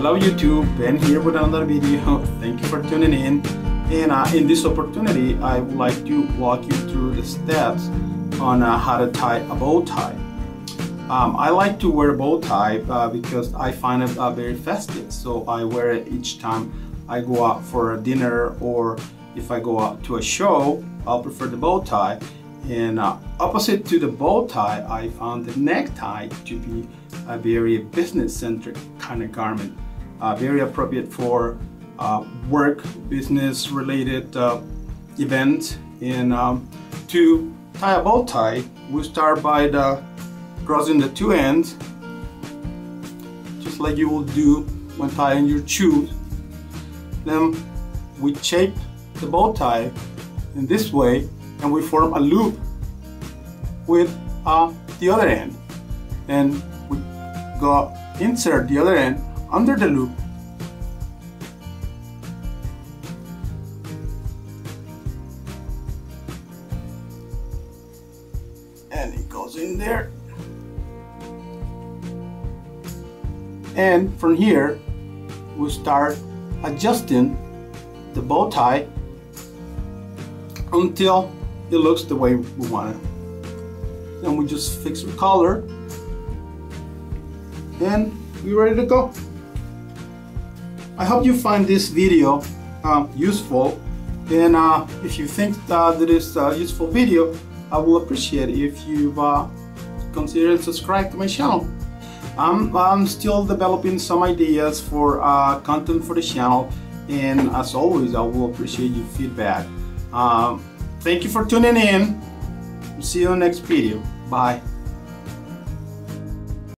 Hello YouTube, Ben here with another video. Thank you for tuning in. And uh, in this opportunity, I would like to walk you through the steps on uh, how to tie a bow tie. Um, I like to wear a bow tie uh, because I find it uh, very festive. So I wear it each time I go out for a dinner or if I go out to a show, I'll prefer the bow tie. And uh, opposite to the bow tie, I found the necktie to be a very business-centric kind of garment. Uh, very appropriate for uh, work, business-related uh, events. And um, to tie a bow tie, we start by the crossing the two ends, just like you will do when tying your shoes. Then we shape the bow tie in this way and we form a loop with uh, the other end and we go insert the other end under the loop and it goes in there and from here we start adjusting the bow tie until it looks the way we want it. Then we just fix the color and we're ready to go. I hope you find this video uh, useful and uh, if you think that it is a useful video I will appreciate if you uh, consider subscribe to my channel. I'm, I'm still developing some ideas for uh, content for the channel and as always I will appreciate your feedback. Um, thank you for tuning in. See you next video. Bye.